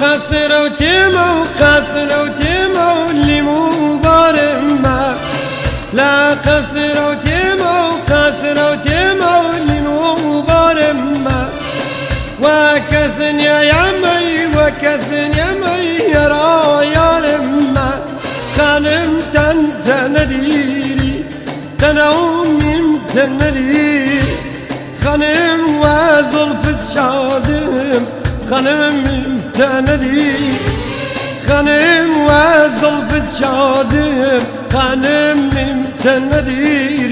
قاصر وتيمة وقاصر وتيمة واللي مو بارمة لا قاصر وتيمة وقاصر وتيمة واللي مو بارمة وكسن يا يمي وكسن يمي يا رايا رمة خانم تنديري تنوم تنديري خانم وزلفت شادم. خانم تندي خانم وزلفت شادم. خانم تنديري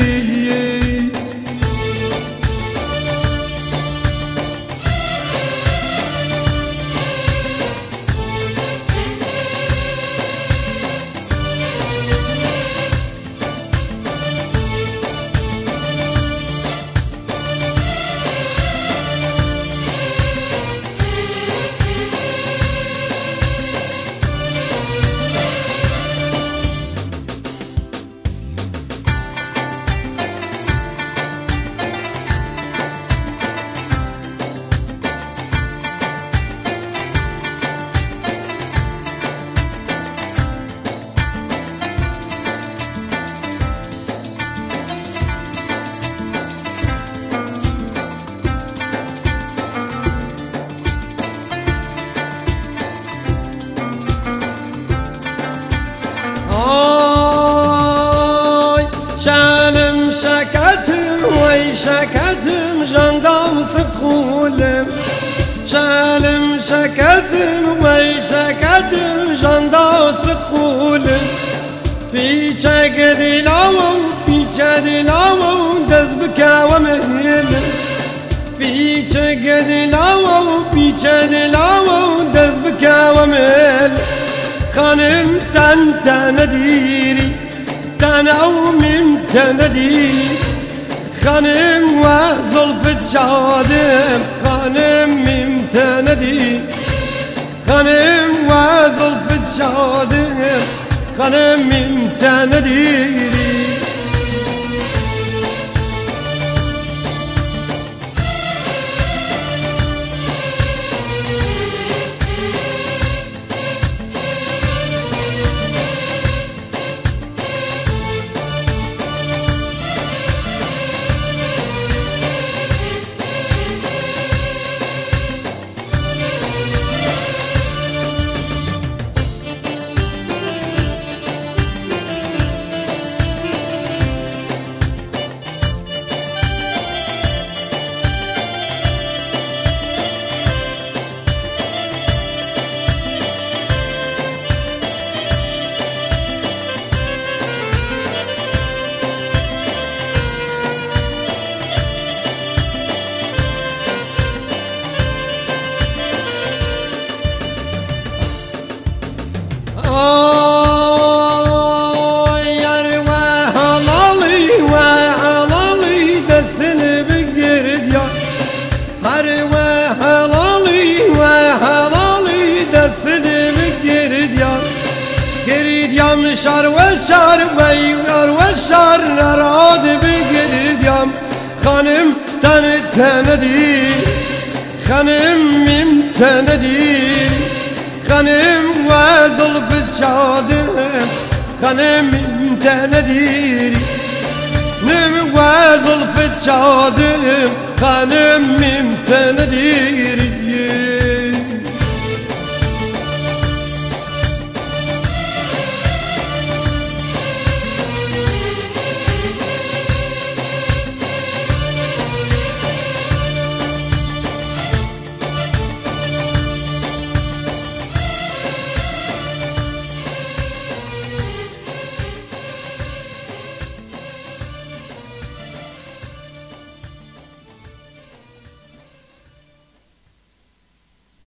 شكتم جندم سدخولم شالم شكتم وي شكتم جندم سدخولم في شكدي لاو في شكدي لاو دز بكا ومهيل في شكدي لاو في شكدي لاو دز بكا ومهيل خانم تن تنديري تنوم تنديري. خانم و زلفت شادم خانم ممتندی خانم و زلفت شادم خانم ممتندی ويار وشار نراد بگردیم خانم تن تندی خانم میم تندی خانم وزل بشادم خانم میم تندی نم وزل بشادم خانم میم تندی